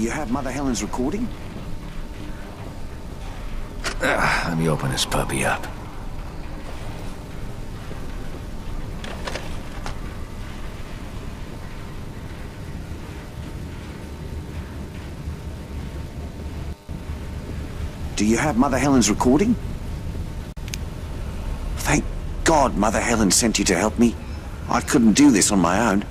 you have Mother Helen's recording? Ah, let me open this puppy up. Do you have Mother Helen's recording? Thank God Mother Helen sent you to help me. I couldn't do this on my own.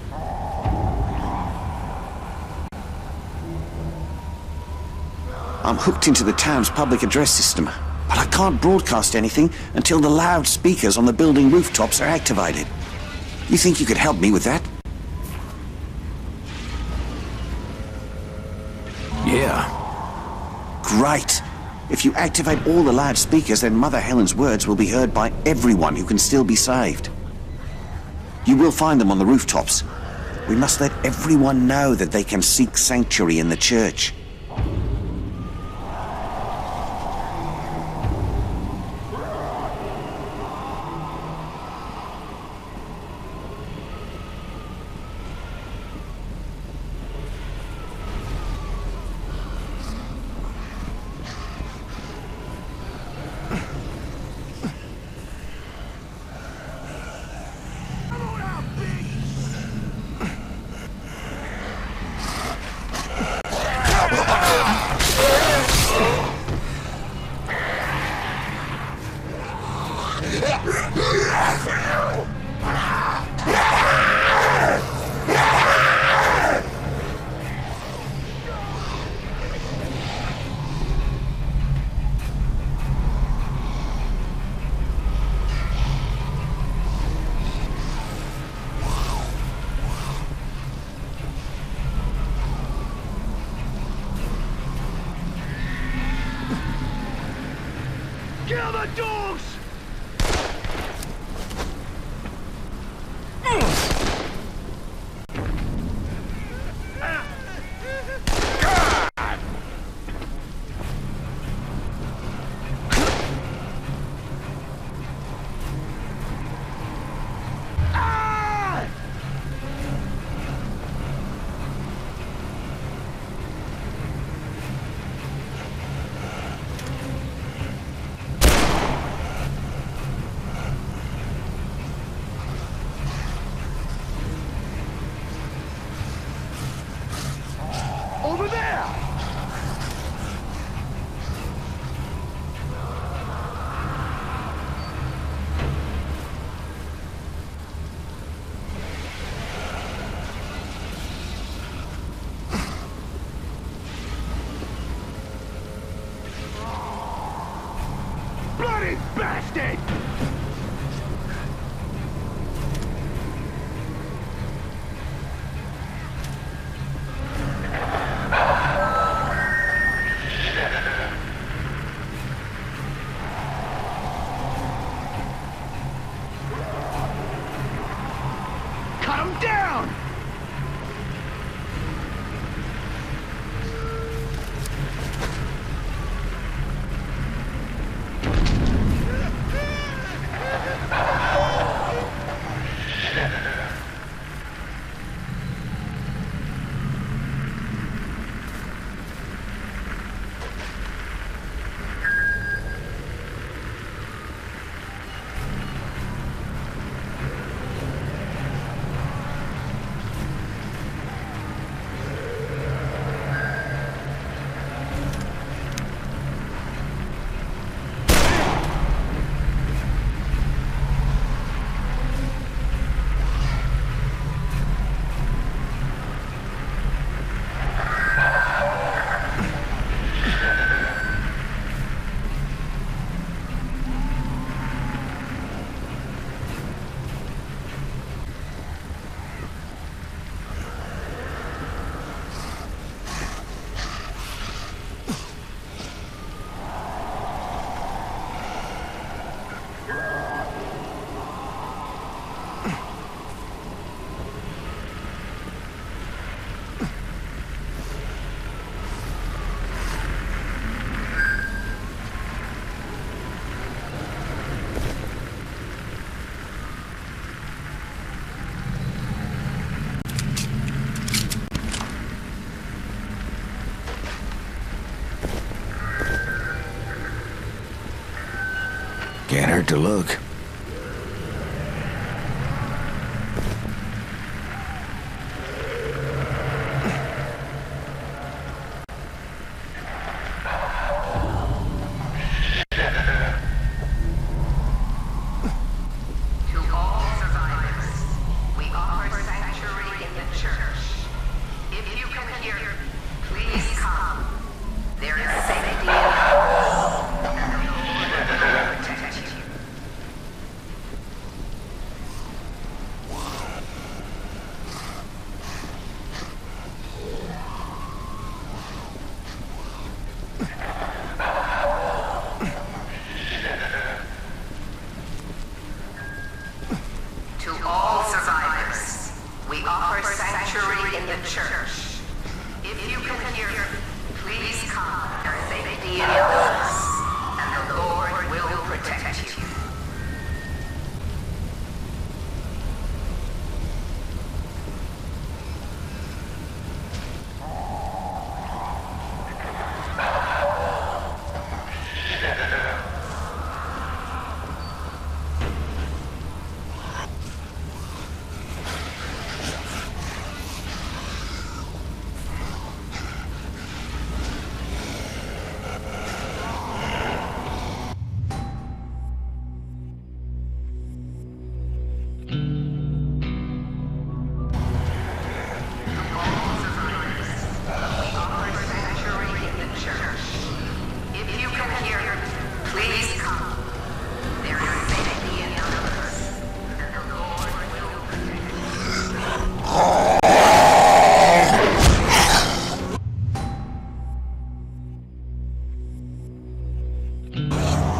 I'm hooked into the town's public address system, but I can't broadcast anything until the loudspeakers on the building rooftops are activated. You think you could help me with that? Yeah. Great. If you activate all the loudspeakers, then Mother Helen's words will be heard by everyone who can still be saved. You will find them on the rooftops. We must let everyone know that they can seek sanctuary in the church. The dogs! To look. What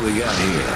do we got here?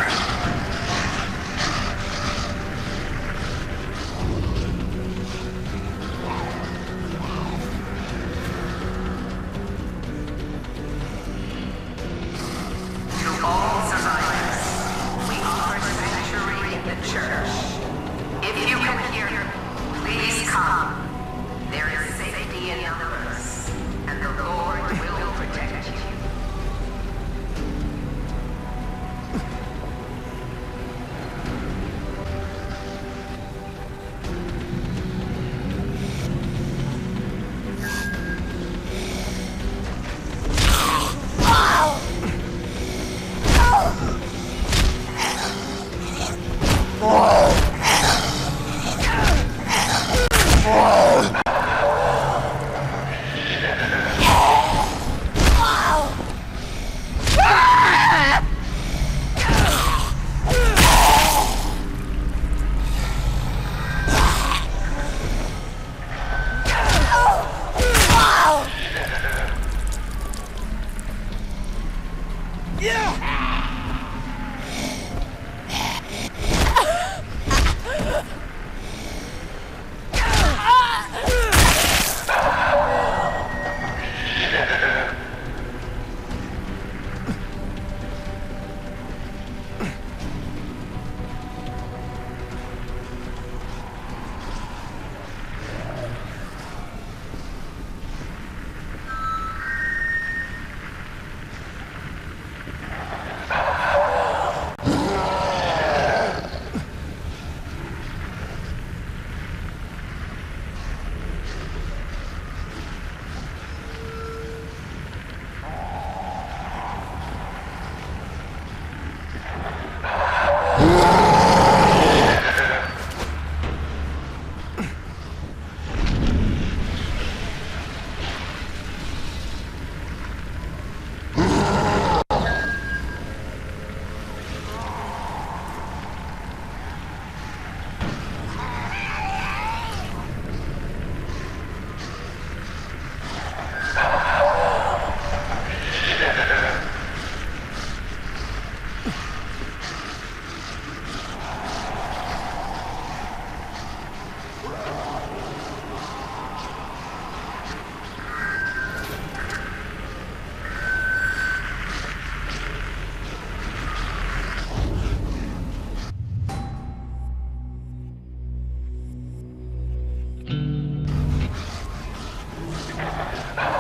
Ah!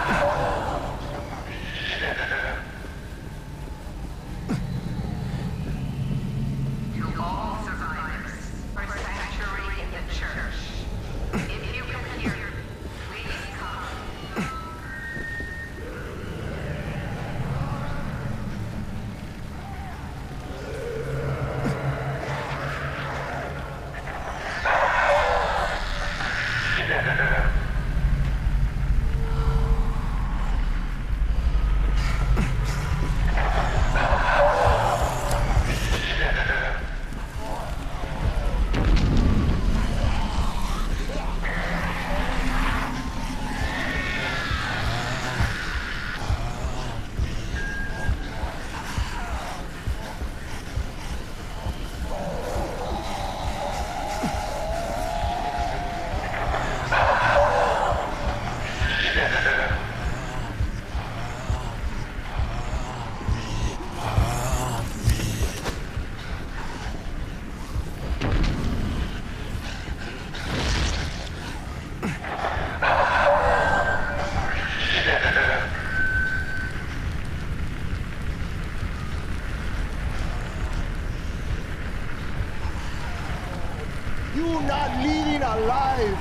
Alive.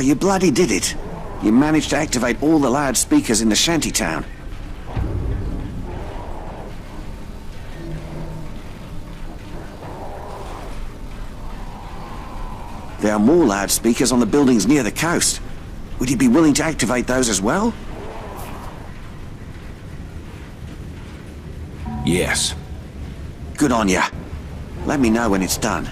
Oh, you bloody did it. You managed to activate all the loudspeakers in the shantytown. There are more loudspeakers on the buildings near the coast. Would you be willing to activate those as well? Yes. Good on ya. Let me know when it's done.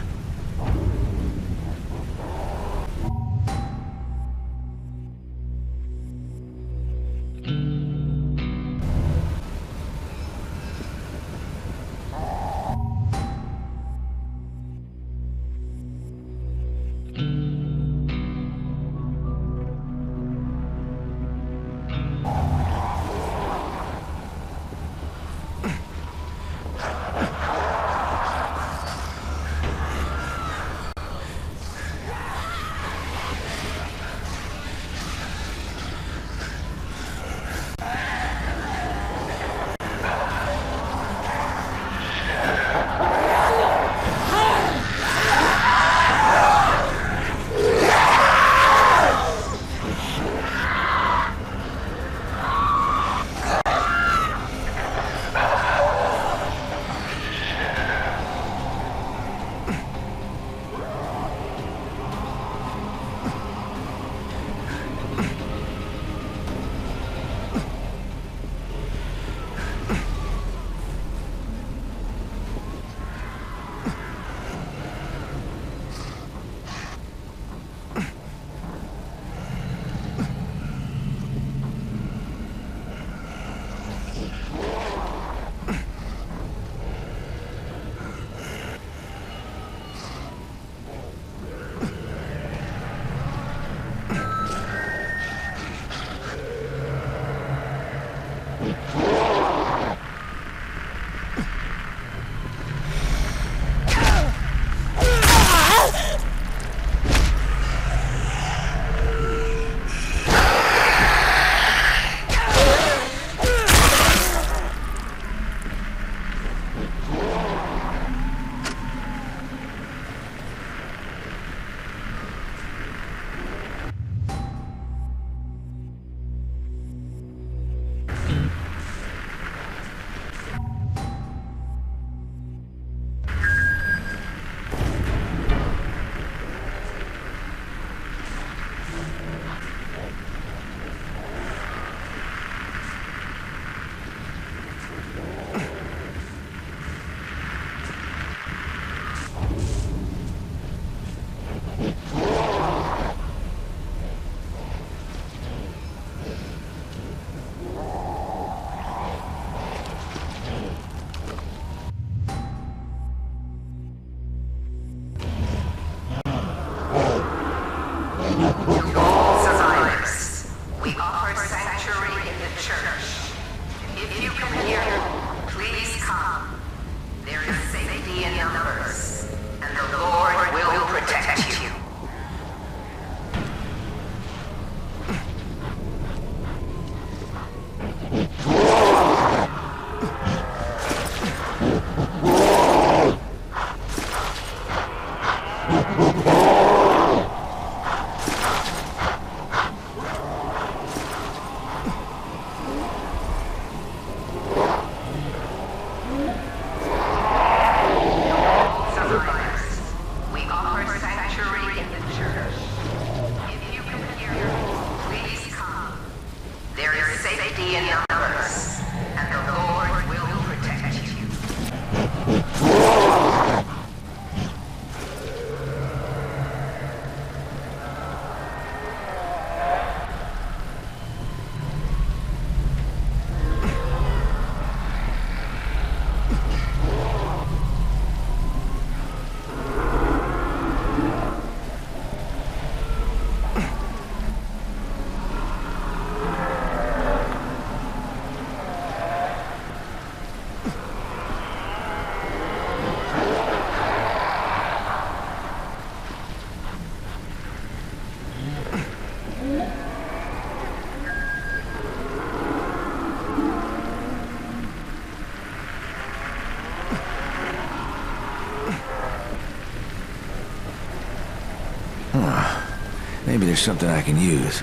Something I can use.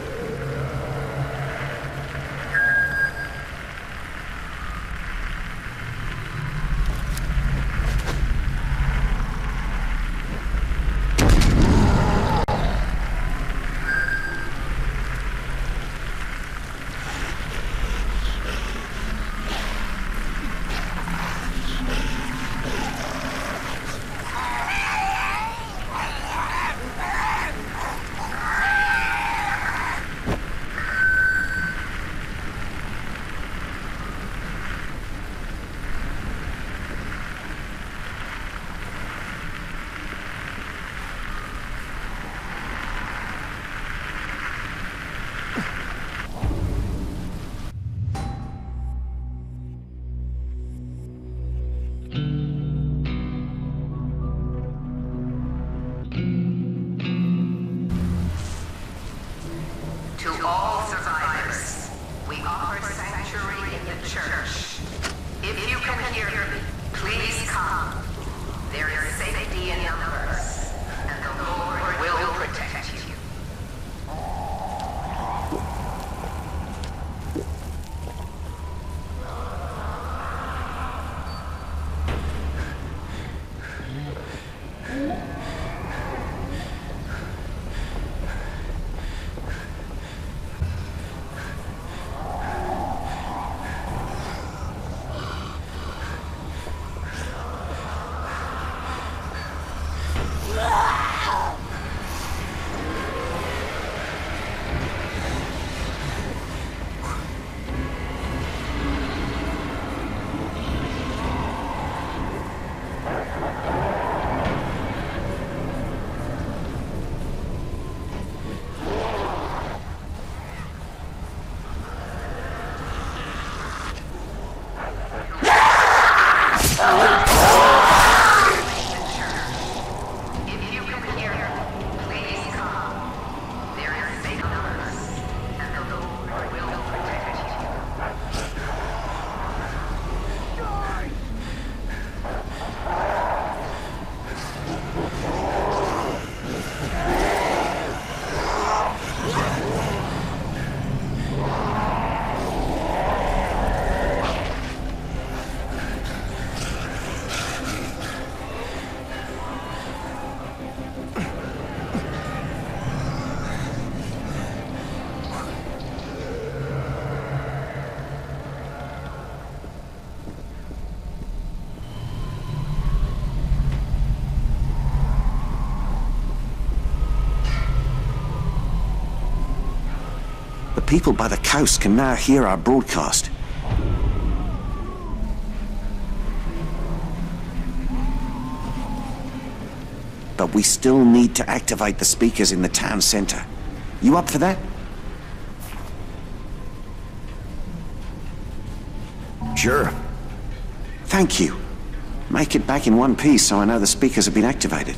people by the coast can now hear our broadcast. But we still need to activate the speakers in the town centre. You up for that? Sure. Thank you. Make it back in one piece so I know the speakers have been activated.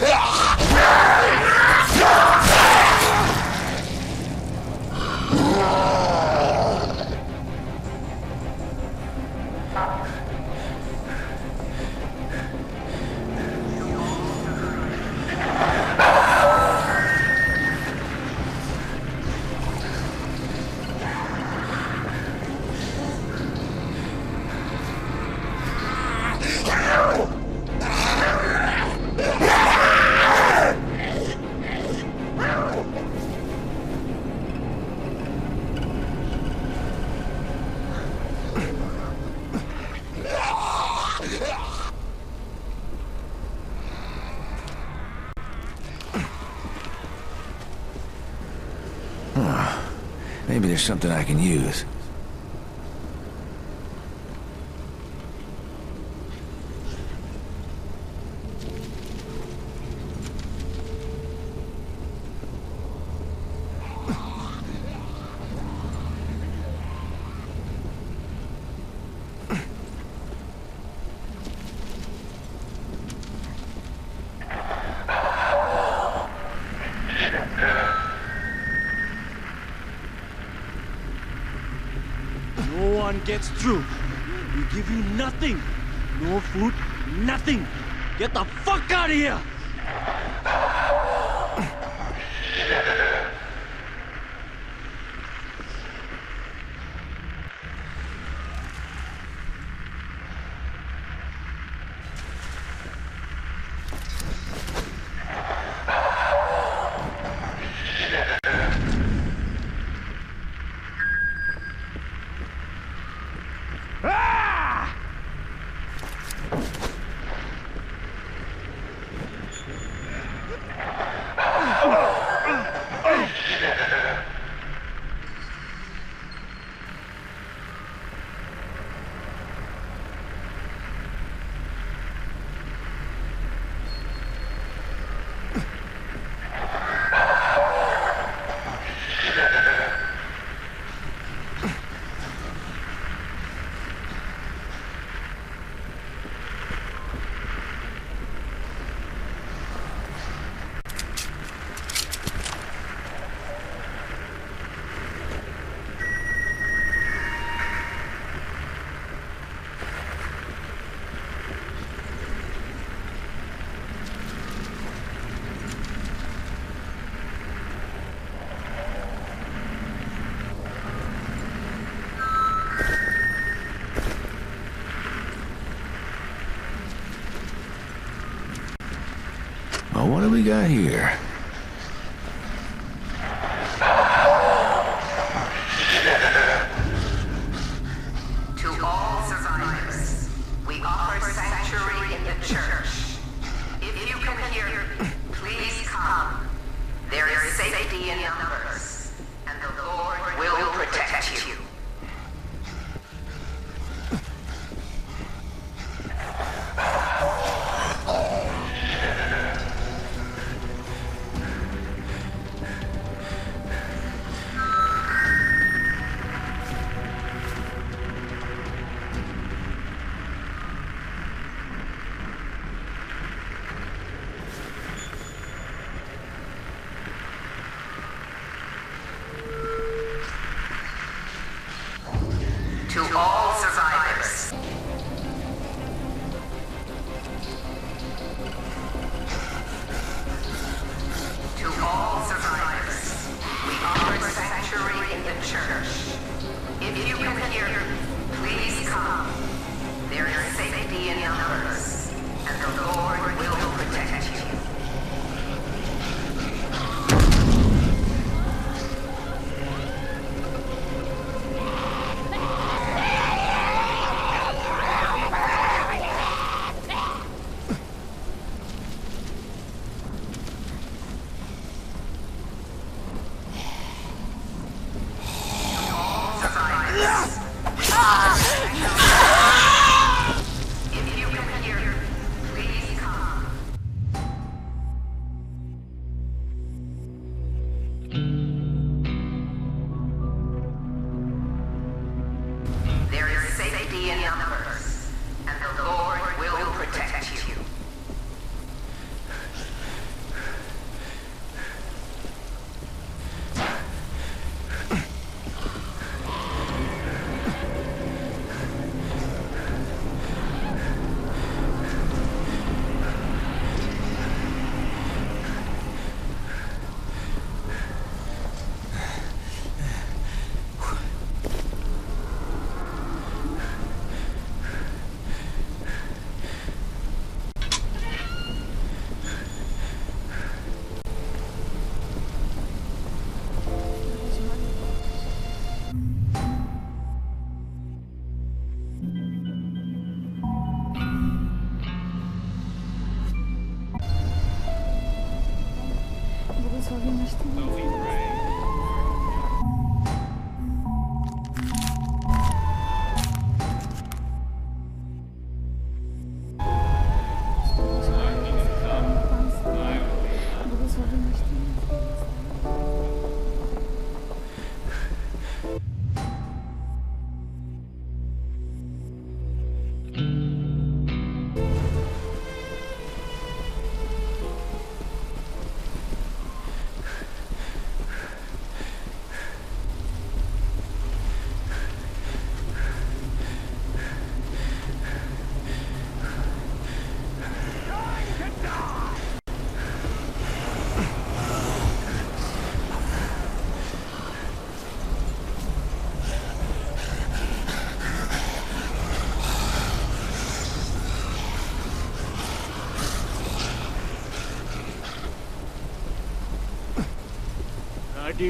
Ah! something I can use. gets through, we give you nothing. No food, nothing. Get the fuck out of here! what do we got here?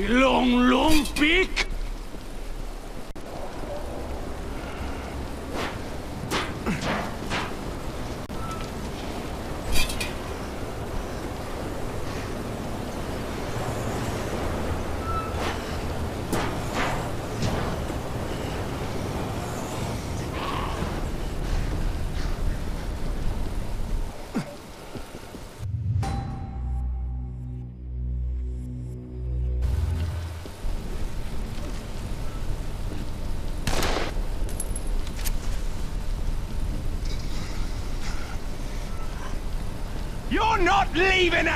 隆隆鼻 Leaving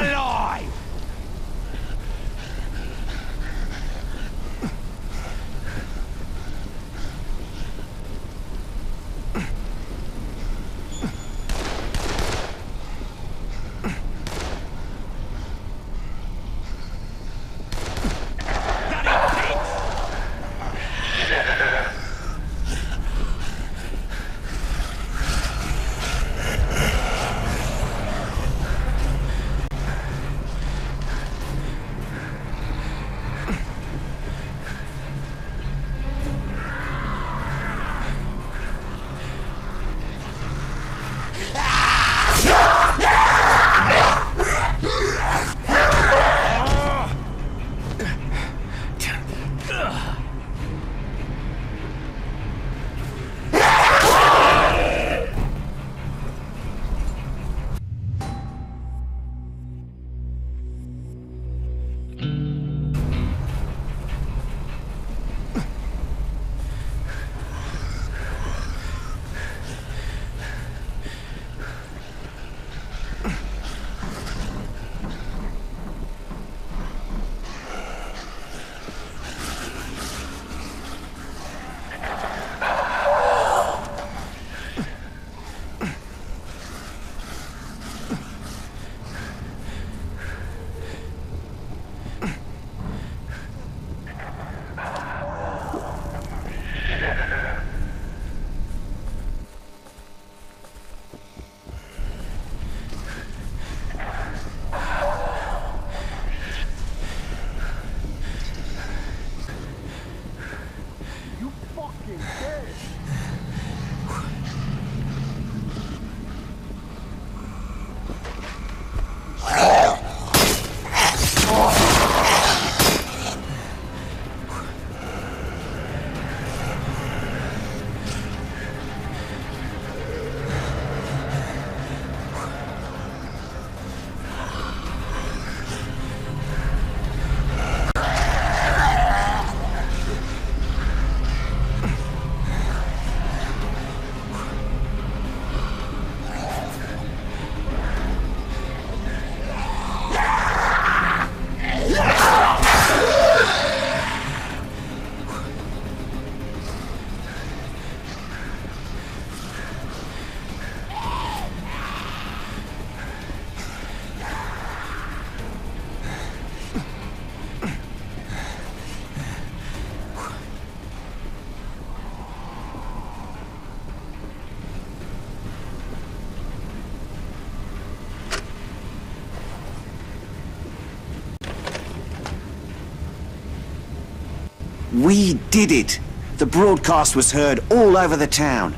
We did it! The broadcast was heard all over the town.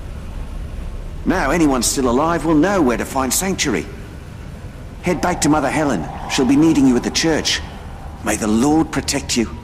Now anyone still alive will know where to find Sanctuary. Head back to Mother Helen. She'll be needing you at the church. May the Lord protect you.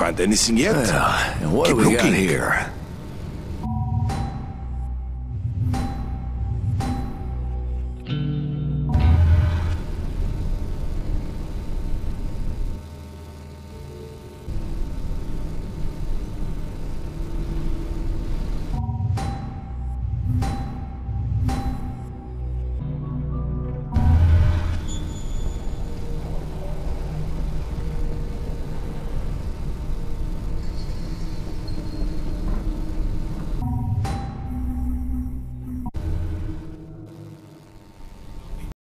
Find anything yet? Well, what Keep do we got here?